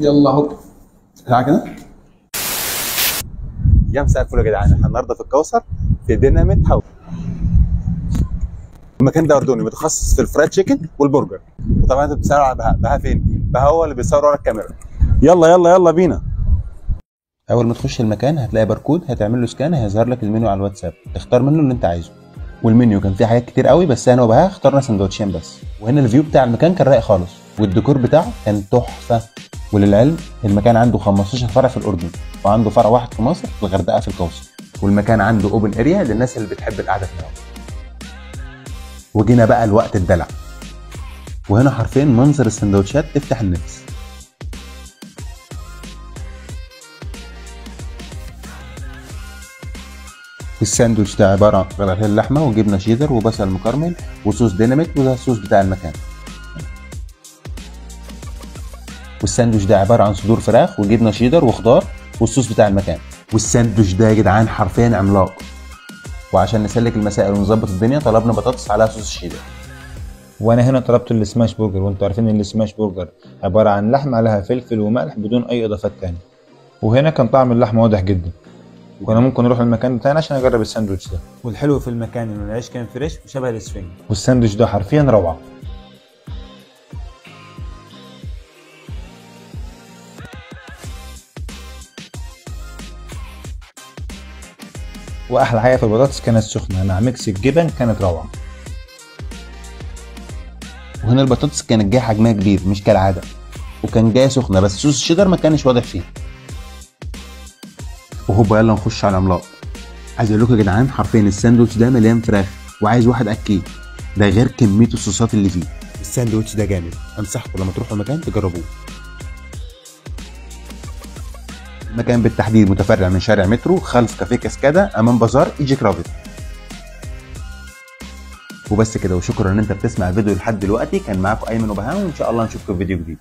يلا هوب. تعالى كده؟ يا مساء الفل يا جدعان. إحنا النهارده في الكوثر في Dynamite House المكان ده أردني متخصص في ال fried chicken والبرجر. وطبعا انت بتسأل على بهاء بهاء فين؟ بهاء هو اللي بيصور ورا الكاميرا. يلا يلا يلا بينا. أول ما تخش المكان هتلاقي باركود هتعمل له scan هيظهر لك المنيو على الواتساب. تختار منه اللي انت عايزه. والمنيو كان فيه حاجات كتير قوي بس أنا وبهاء اخترنا سندوتشين بس. وهنا ال view بتاع المكان كان رايق خالص. والديكور بتاعه كان تحفة. وللعلم المكان عنده 15 فرع في الأردن وعنده فرع واحد في مصر في الغردقة في الكوثر والمكان عنده open area للناس اللي بتحب القعدة في الهواء وجينا بقى لوقت الدلع. وهنا حرفيا منظر السندوتشات تفتح النفس. الساندوتش ده عبارة عن لحمة وجبنة شيدر وبصل مكرمل وصوص ديناميت وده الصوص بتاع المكان. والساندوتش ده عبارة عن صدور فراخ وجبنة شيدر وخضار والصوص بتاع المكان. والساندوتش ده يا جدعان حرفيا عملاق. وعشان نسلك المسائل ونظبط الدنيا طلبنا بطاطس عليها صوص الشيدر. وأنا هنا طلبت ال smash burger وأنتوا عارفين إن ال smash burger عبارة عن لحمة عليها فلفل وملح بدون أي إضافات تانية. وهنا كان طعم اللحمة واضح جدا. وكنا ممكن نروح المكان تاني عشان اجرب الساندوتش ده. والحلو في المكان ان العيش كان fresh وشبه الاسفنج والساندوتش ده حرفيا روعة. وأحلى حاجة في البطاطس كانت سخنة مع mix الجبن كانت روعة. وهنا البطاطس كانت جاية حجمها كبير مش كالعادة. وكان جاية سخنة بس صوص الشيدر ما كانش واضح فيه. وهوبا يلا نخش على العملاق. عايز أقول لكم يا جدعان حرفيا الساندوتش ده مليان فراخ وعايز واحد أكيد ده غير كمية الصوصات اللي فيه. الساندوتش ده جامد. أنصحكم لما تروحوا المكان تجربوه. المكان بالتحديد متفرع من شارع مترو خلف كافيه كاسكادا أمام بازار ايجي كرافت وبس كده وشكرا إن أنت بتسمع الفيديو لحد دلوقتي. كان معاكم أيمن وبهاء وإن شاء الله نشوفكم في فيديو جديد.